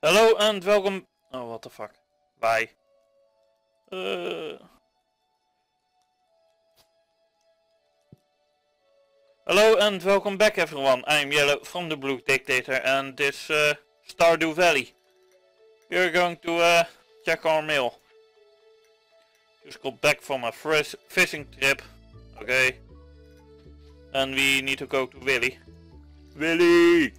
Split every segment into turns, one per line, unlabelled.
Hello and welcome. Oh, what the fuck? Bye. Uh... Hello and welcome back everyone. I'm Yellow from the Blue Dictator and this uh, Stardew Valley. We're going to uh, check our mail. Just got back from a fishing trip. Okay. And we need to go to Willy. Willy!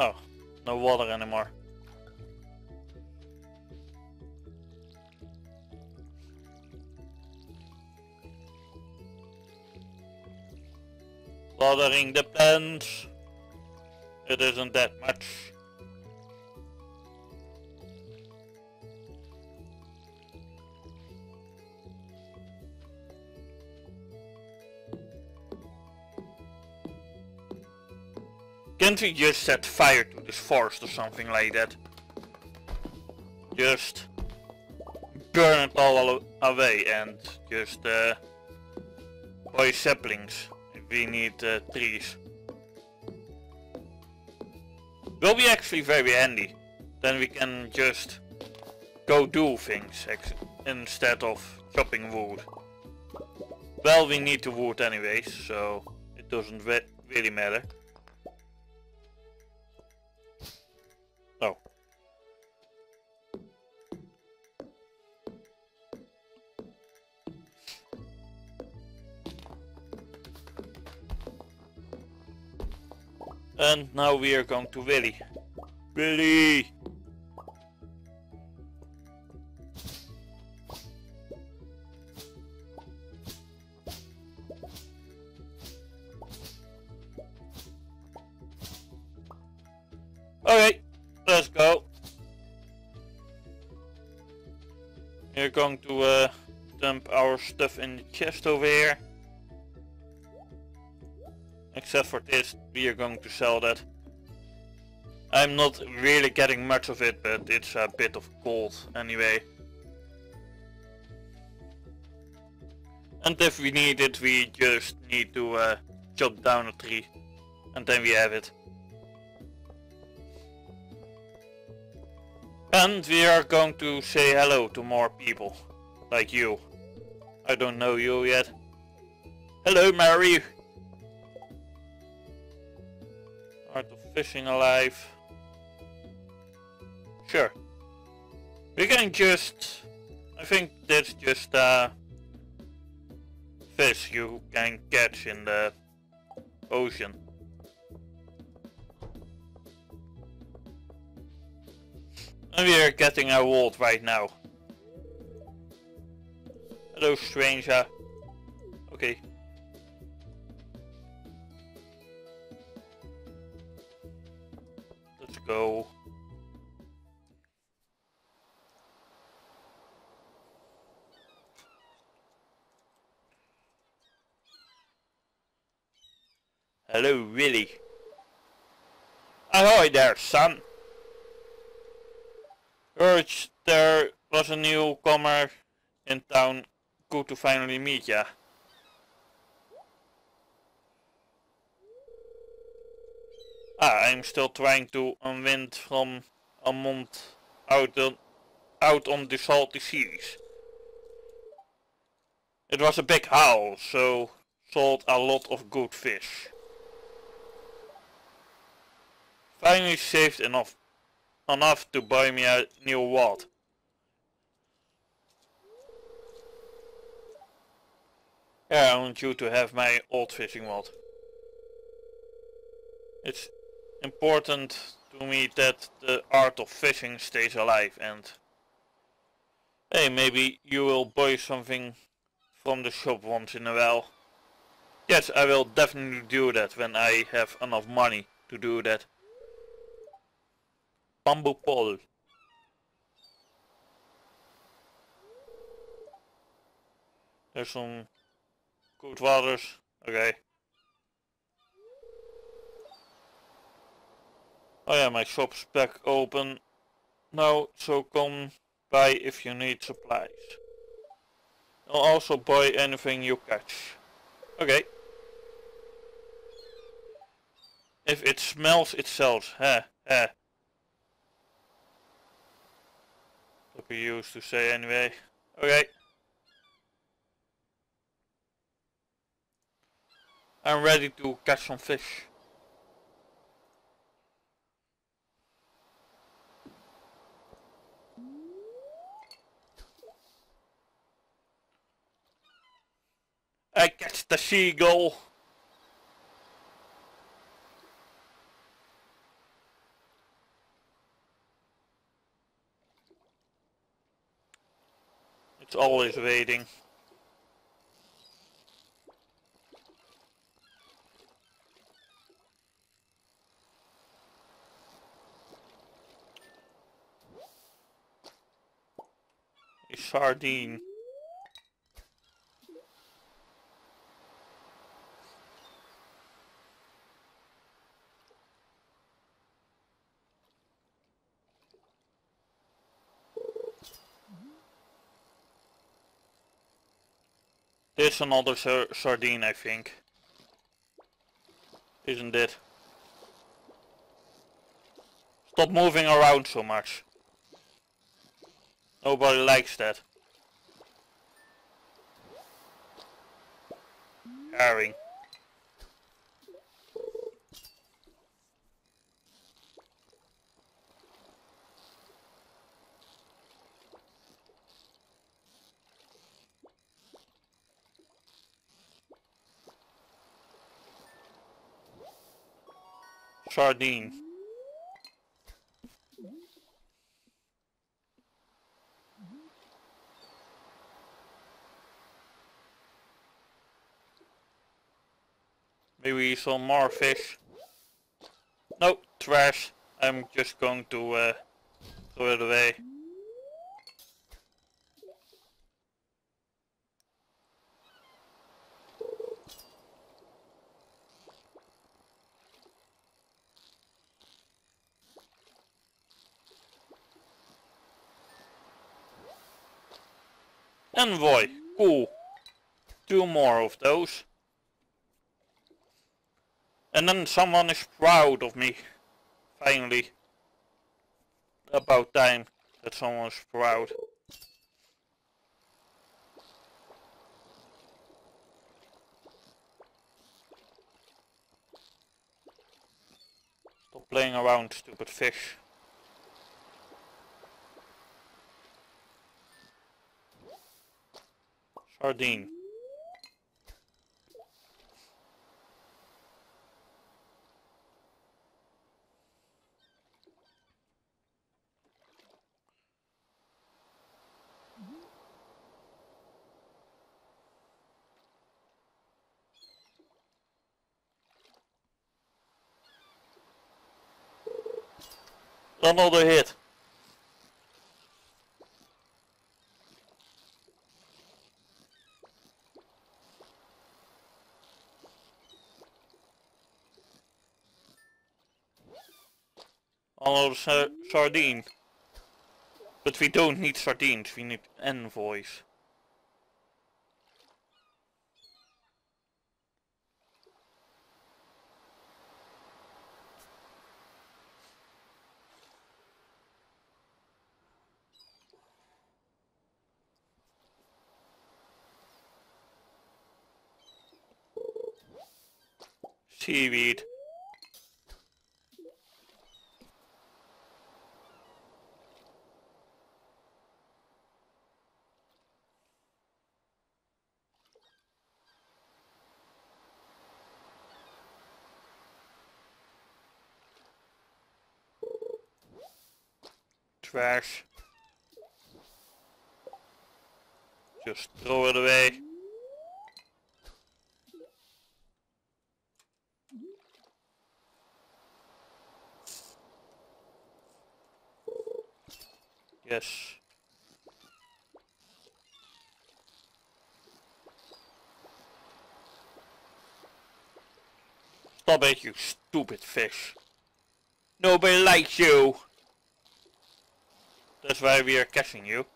Oh, no water anymore. Watering the plants. It isn't that much. Can't we just set fire to this forest or something like that? Just burn it all away and just uh, buy saplings if we need uh, trees. Will be actually very handy. Then we can just go do things instead of chopping wood. Well, we need the wood anyways, so it doesn't really matter. And now we are going to Willy. Willy! Okay, let's go. We're going to uh, dump our stuff in the chest over here. Except for this, we are going to sell that. I'm not really getting much of it, but it's a bit of gold anyway. And if we need it, we just need to uh, chop down a tree. And then we have it. And we are going to say hello to more people. Like you. I don't know you yet. Hello Mary! Fishing alive. Sure. We can just... I think that's just uh, fish you can catch in the ocean. And we are getting a world right now. Hello stranger. Okay, go. Hello, Willy. Ahoy there, son. Heard there was a newcomer in town. Good to finally meet ya. Ah, I'm still trying to unwind from a month out on, out on the salty seas. It was a big haul, so sold a lot of good fish. Finally saved enough enough to buy me a new wad. Yeah, I want you to have my old fishing rod. It's important to me that the art of fishing stays alive and hey maybe you will buy something from the shop once in a while. Yes, I will definitely do that when I have enough money to do that. Bamboo pole. There's some good waters. Okay. Oh yeah, my shop's back open now, so come by if you need supplies. I'll also buy anything you catch. Okay. If it smells, it sells. Huh, huh. What we used to say anyway. Okay. I'm ready to catch some fish. I catch the seagull. It's always waiting. A sardine. There's another sardine, I think. Isn't it? Stop moving around so much. Nobody likes that. Herring. Sardine. Maybe some more fish. No, trash. I'm just going to uh, throw it away. Envoy. Cool. Two more of those. And then someone is proud of me. Finally. About time that someone is proud. Stop playing around, stupid fish. Sardine. Another hit. Another sardine. But we don't need sardines, we need envoys. Seaweed. Trash. Just throw it away. Yes. Stop it, you stupid fish. Nobody likes you. That's why we are catching you.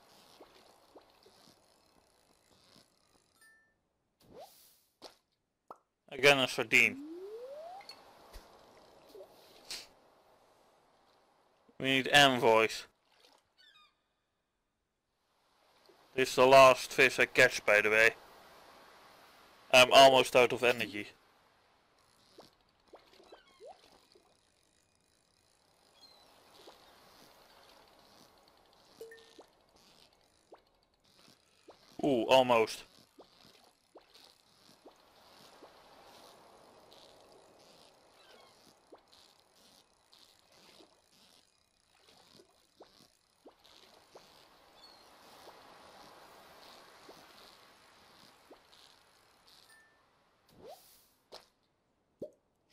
Again a sardine. We need envoys. This is the last fish I catch by the way. I'm almost out of energy. Ooh, almost.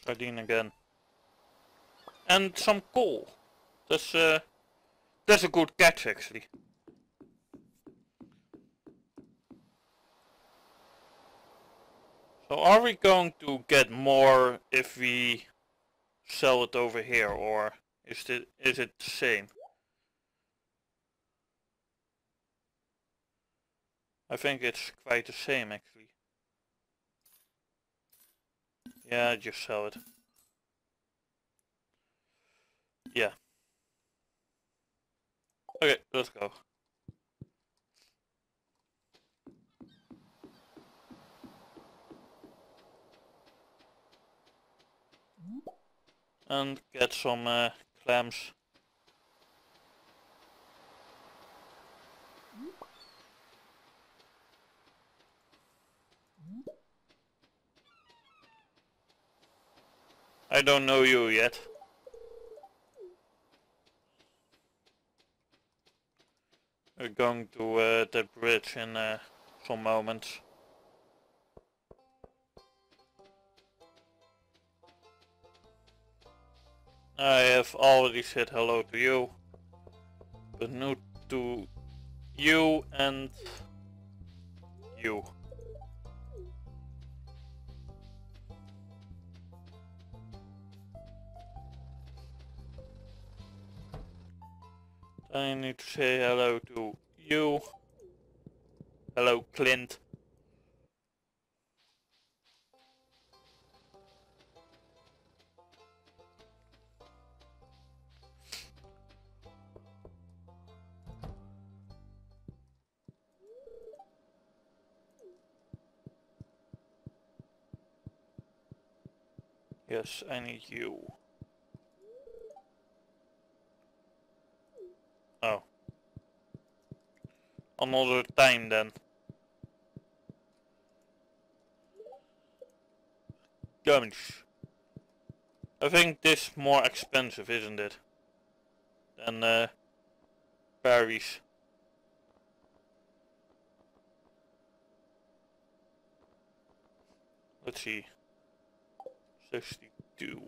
Sardine again. And some coal. That's uh, that's a good catch actually. So are we going to get more if we sell it over here or is it is it the same? I think it's quite the same actually. Yeah, just sell it. Yeah. Okay, let's go. And get some uh, clams. I don't know you yet. We're going to uh, the bridge in uh, some moments. I have already said hello to you, but not to you and you. I need to say hello to you. Hello, Clint. Yes, I need you. Oh. Another time then. Gummies. I think this more expensive, isn't it? Than uh, berries. Let's see. 62.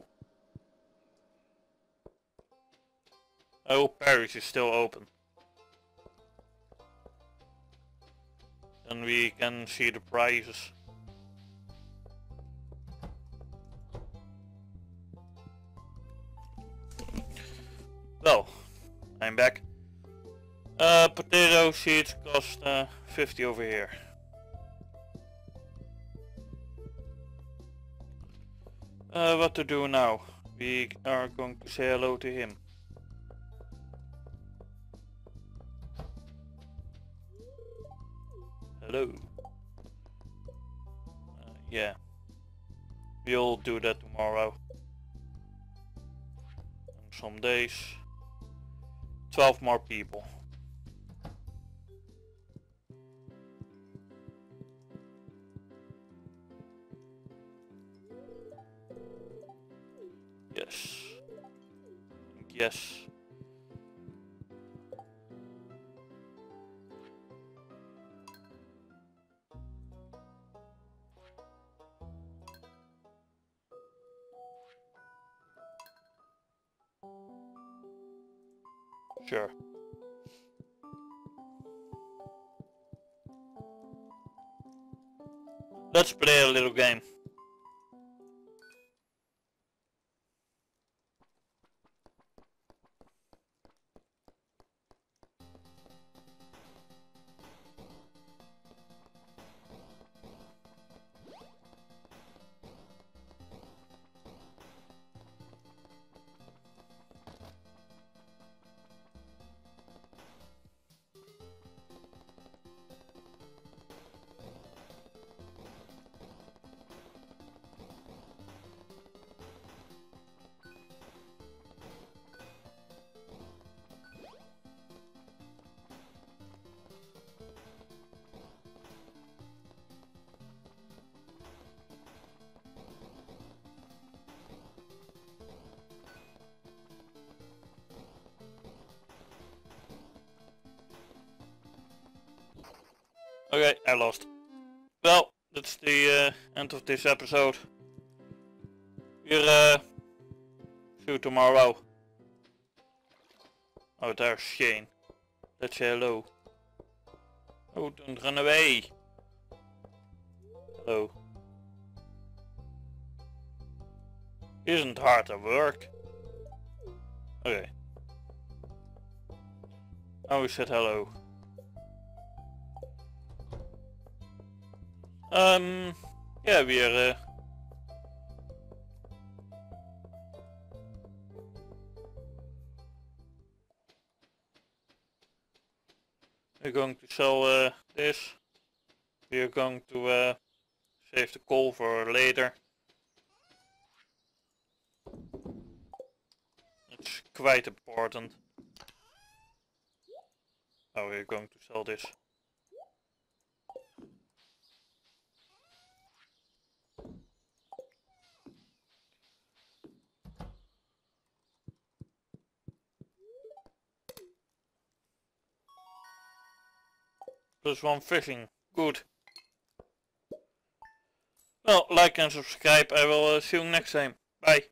Oh, Pierre's is still open. And we can see the prices. Well, I'm back. Uh, potato seeds cost uh, 50 over here. Uh, what to do now? We are going to say hello to him. Hello. Uh, yeah. We'll do that tomorrow. And some days. 12 more people. Sure. Let's play a little game. Okay, I lost. Well, that's the uh, end of this episode. We'll uh, see you tomorrow. Oh, there's Shane. Let's say hello. Oh, don't run away. Hello. Isn't hard to work. Okay. Oh, we said hello. Um, ja, weer... Uh, we're going to sell uh, this. We're going to uh, save the coal for later. It's quite important. Oh, we're going to sell this. Plus one fishing. Good. Well, like and subscribe. I will uh, see you next time. Bye.